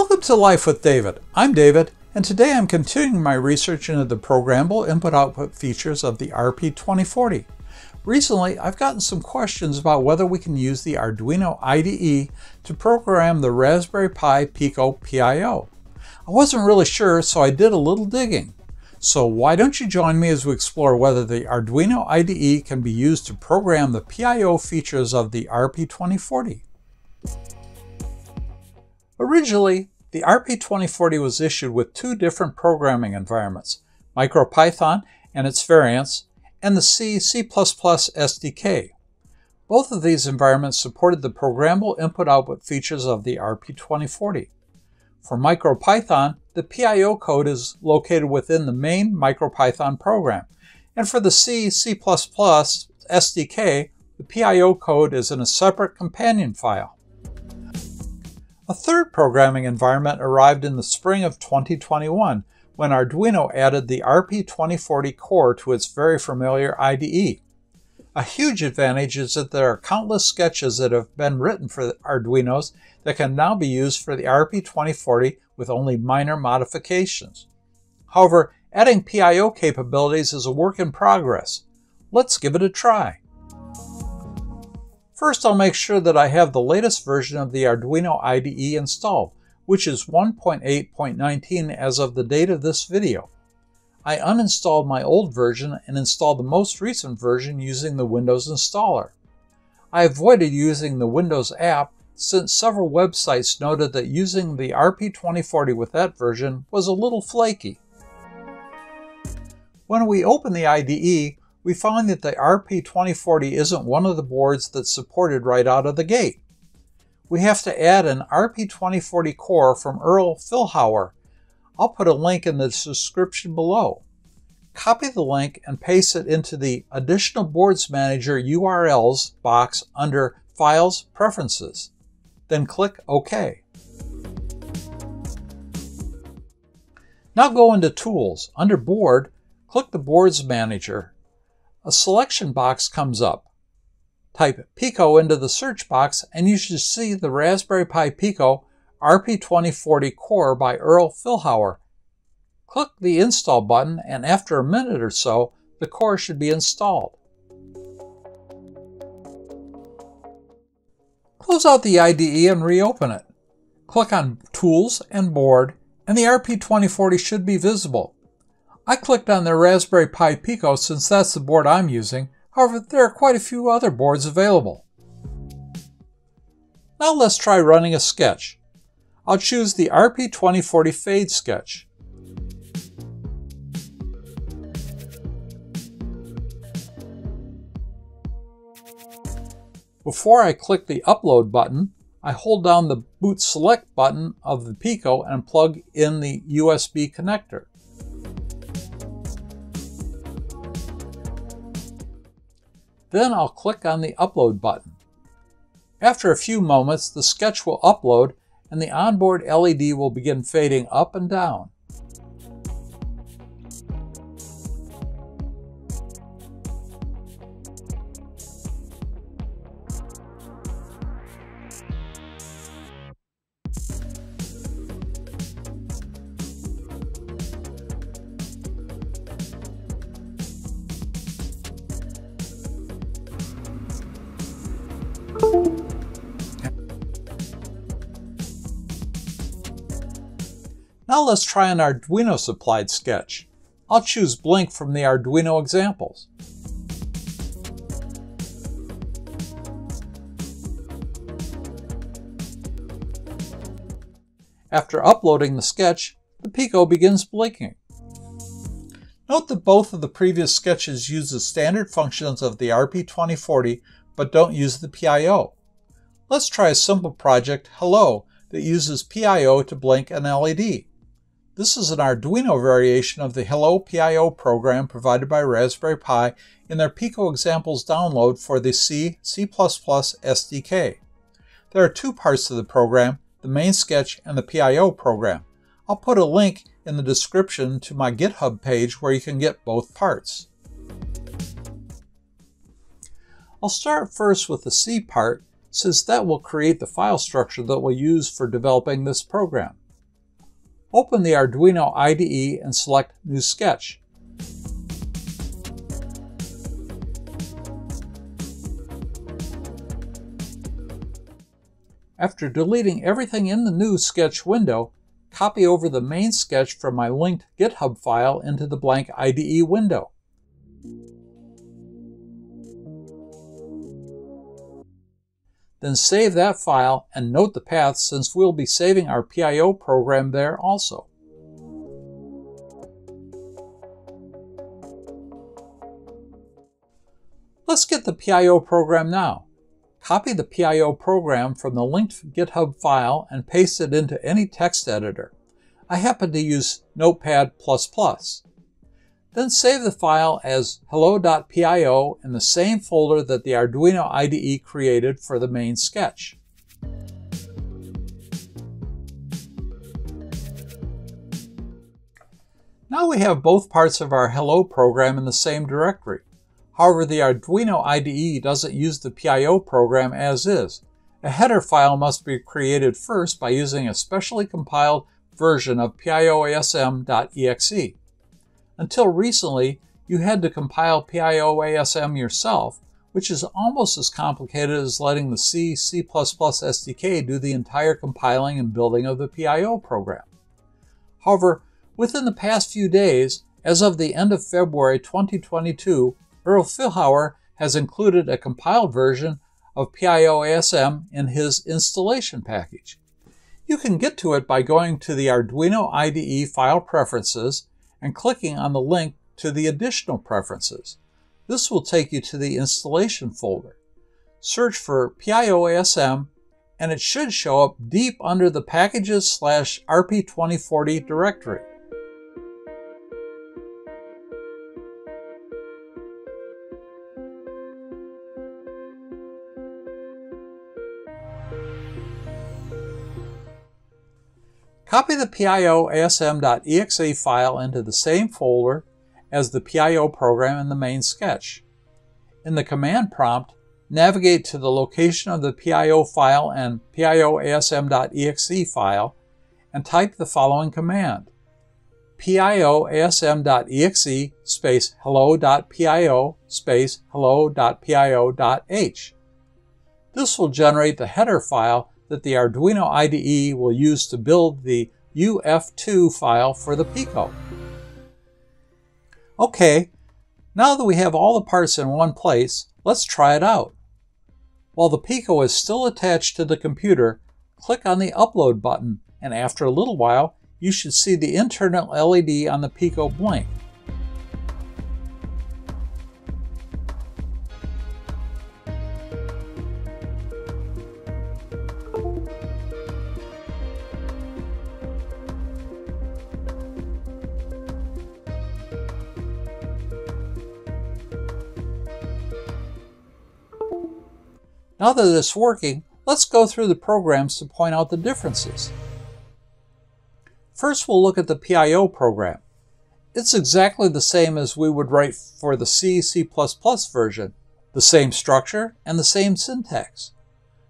Welcome to Life with David. I'm David, and today I'm continuing my research into the programmable input-output features of the RP2040. Recently, I've gotten some questions about whether we can use the Arduino IDE to program the Raspberry Pi Pico PIO. I wasn't really sure, so I did a little digging. So why don't you join me as we explore whether the Arduino IDE can be used to program the PIO features of the RP2040. Originally, the RP2040 was issued with two different programming environments, MicroPython and its variants, and the C, C++ SDK. Both of these environments supported the programmable input-output features of the RP2040. For MicroPython, the PIO code is located within the main MicroPython program, and for the C, C++ SDK, the PIO code is in a separate companion file. A third programming environment arrived in the spring of 2021 when Arduino added the RP2040 core to its very familiar IDE. A huge advantage is that there are countless sketches that have been written for Arduinos that can now be used for the RP2040 with only minor modifications. However, adding PIO capabilities is a work in progress. Let's give it a try. First, I'll make sure that I have the latest version of the Arduino IDE installed, which is 1.8.19 as of the date of this video. I uninstalled my old version and installed the most recent version using the Windows installer. I avoided using the Windows app since several websites noted that using the RP2040 with that version was a little flaky. When we open the IDE, we find that the RP2040 isn't one of the boards that's supported right out of the gate. We have to add an RP2040 core from Earle Philhower I'll put a link in the description below. Copy the link and paste it into the Additional Boards Manager URLs box under Files Preferences. Then click OK. Now go into Tools. Under Board, click the Boards Manager. A selection box comes up. Type Pico into the search box and you should see the Raspberry Pi Pico RP2040 Core by Earle Philhower. Click the Install button and after a minute or so, the core should be installed. Close out the IDE and reopen it. Click on Tools and Board and the RP2040 should be visible. I clicked on the Raspberry Pi Pico since that's the board I'm using, however there are quite a few other boards available. Now let's try running a sketch. I'll choose the RP2040 Fade sketch. Before I click the Upload button, I hold down the Boot Select button of the Pico and plug in the USB connector. Then I'll click on the Upload button. After a few moments, the sketch will upload and the onboard LED will begin fading up and down. Now let's try an Arduino supplied sketch. I'll choose Blink from the Arduino examples. After uploading the sketch, the Pico begins blinking. Note that both of the previous sketches use the standard functions of the RP2040 but don't use the PIO. Let's try a simple project, Hello, that uses PIO to blink an LED. This is an Arduino variation of the Hello PIO program provided by Raspberry Pi in their Pico examples download for the C, C++ SDK. There are two parts to the program, the main sketch and the PIO program. I'll put a link in the description to my GitHub page where you can get both parts. I'll start first with the C part since that will create the file structure that we'll use for developing this program. Open the Arduino IDE and select New Sketch. After deleting everything in the new Sketch window, copy over the main sketch from my linked GitHub file into the blank IDE window. Then save that file and note the path since we'll be saving our PIO program there also. Let's get the PIO program now. Copy the PIO program from the linked GitHub file and paste it into any text editor. I happen to use Notepad++. Then save the file as hello.pio in the same folder that the Arduino IDE created for the main sketch. Now we have both parts of our hello program in the same directory. However, the Arduino IDE doesn't use the PIO program as is. A header file must be created first by using a specially compiled version of pioasm.exe. Until recently, you had to compile PIOASM yourself, which is almost as complicated as letting the C, C++ SDK do the entire compiling and building of the PIO program. However, within the past few days, as of the end of February 2022, Earle Philhower has included a compiled version of PIOASM in his installation package. You can get to it by going to the Arduino IDE File Preferences and clicking on the link to the additional preferences. This will take you to the installation folder. Search for PIOASM and it should show up deep under the packages slash RP2040 directory. Copy the pioasm.exe file into the same folder as the PIO program in the main sketch. In the command prompt, navigate to the location of the PIO file and pioasm.exe file and type the following command pioasm.exe space hello.pio space hello.pio.h. This will generate the header file that the Arduino IDE will use to build the UF2 file for the Pico. Okay, now that we have all the parts in one place, let's try it out. While the Pico is still attached to the computer, click on the Upload button, and after a little while, you should see the internal LED on the Pico blink. Now that it's working, let's go through the programs to point out the differences. First, we'll look at the PIO program. It's exactly the same as we would write for the C, C++ version, the same structure and the same syntax.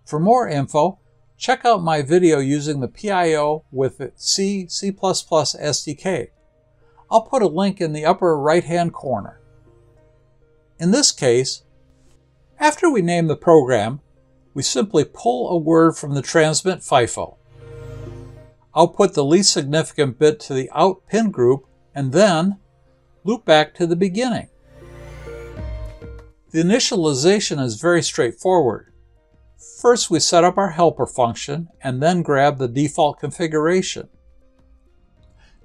For more info, check out my video using the PIO with C, C++ SDK. I'll put a link in the upper right-hand corner. In this case, after we name the program, we simply pull a word from the transmit FIFO. I'll put the least significant bit to the out pin group and then loop back to the beginning. The initialization is very straightforward. First, we set up our helper function and then grab the default configuration.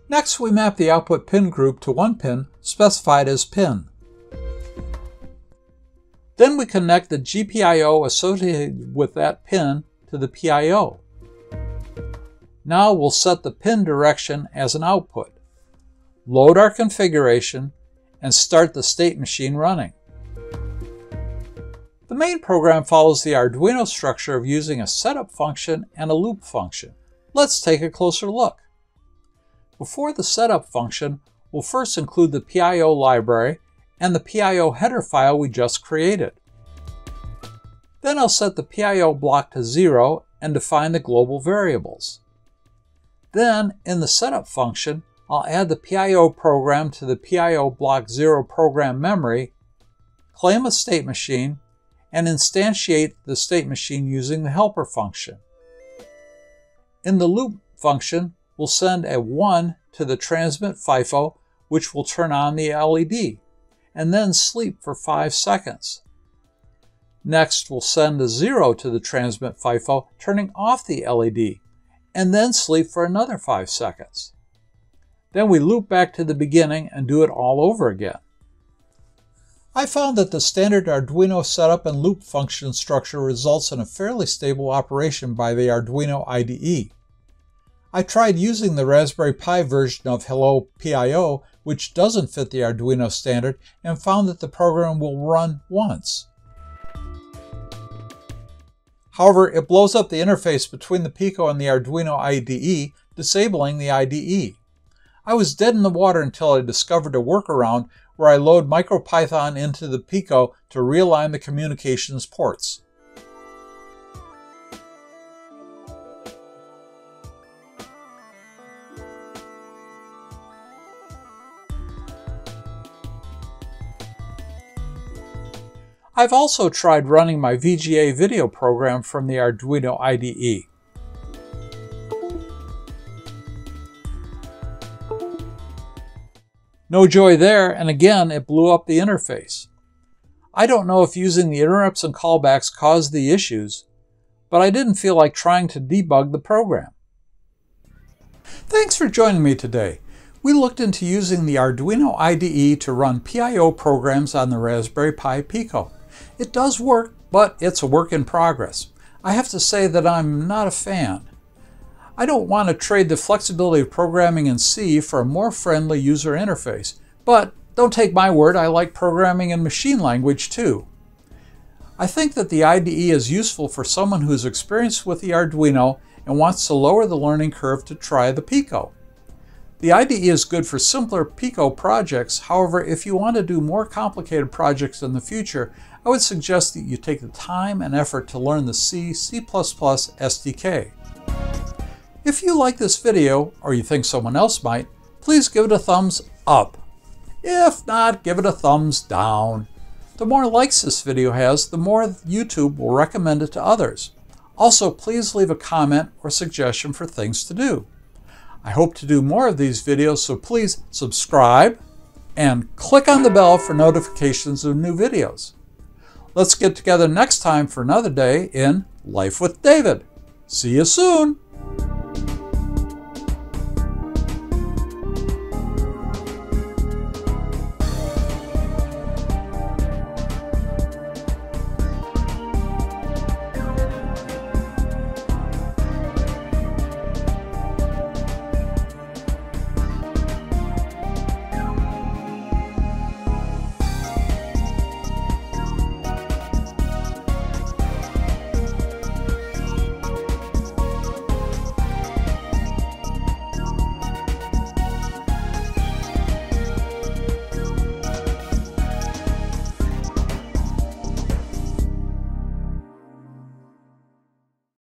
Next, we map the output pin group to one pin specified as pin. Then we connect the GPIO associated with that pin to the PIO. Now we'll set the pin direction as an output, load our configuration, and start the state machine running. The main program follows the Arduino structure of using a setup function and a loop function. Let's take a closer look. Before the setup function, we'll first include the PIO library and the PIO header file we just created. Then I'll set the PIO block to 0 and define the global variables. Then, in the setup function, I'll add the PIO program to the PIO Block 0 program memory, claim a state machine, and instantiate the state machine using the helper function. In the loop function, we'll send a 1 to the transmit FIFO, which will turn on the LED, and then sleep for 5 seconds. Next, we'll send a 0 to the transmit FIFO, turning off the LED, and then sleep for another 5 seconds. Then we loop back to the beginning and do it all over again. I found that the standard Arduino setup and loop function structure results in a fairly stable operation by the Arduino IDE. I tried using the Raspberry Pi version of Hello PIO, which doesn't fit the Arduino standard, and found that the program will run once. However, it blows up the interface between the Pico and the Arduino IDE, disabling the IDE. I was dead in the water until I discovered a workaround where I load MicroPython into the Pico to realign the communications ports. I've also tried running my VGA video program from the Arduino IDE. No joy there, and again it blew up the interface. I don't know if using the interrupts and callbacks caused the issues, but I didn't feel like trying to debug the program. Thanks for joining me today. We looked into using the Arduino IDE to run PIO programs on the Raspberry Pi Pico. It does work, but it's a work in progress. I have to say that I'm not a fan. I don't want to trade the flexibility of programming in C for a more friendly user interface, but don't take my word, I like programming in machine language too. I think that the IDE is useful for someone who's experienced with the Arduino and wants to lower the learning curve to try the Pico. The IDE is good for simpler Pico projects, however, if you want to do more complicated projects in the future, I would suggest that you take the time and effort to learn the C, C++ SDK. If you like this video, or you think someone else might, please give it a thumbs up. If not, give it a thumbs down. The more likes this video has, the more YouTube will recommend it to others. Also, please leave a comment or suggestion for things to do. I hope to do more of these videos, so please subscribe and click on the bell for notifications of new videos. Let's get together next time for another day in Life with David. See you soon!